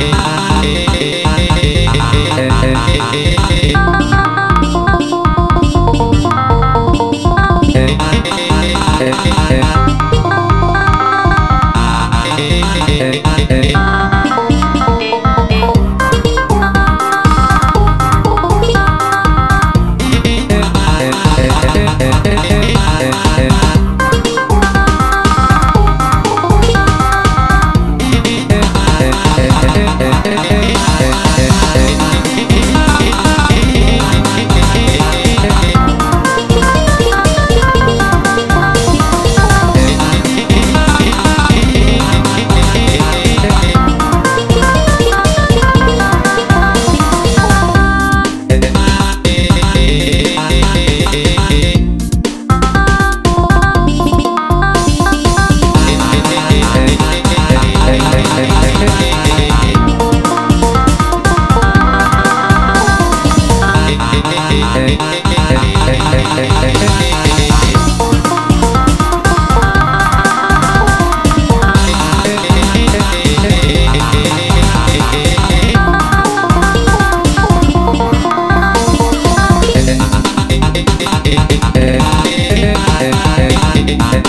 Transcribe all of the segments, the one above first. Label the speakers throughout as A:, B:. A: eh, eh, eh.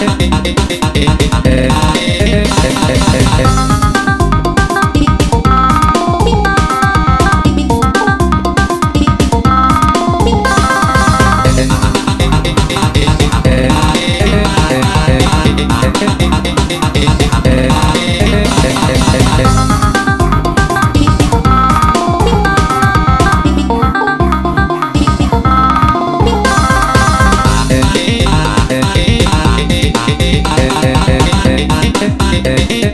A: Thank you.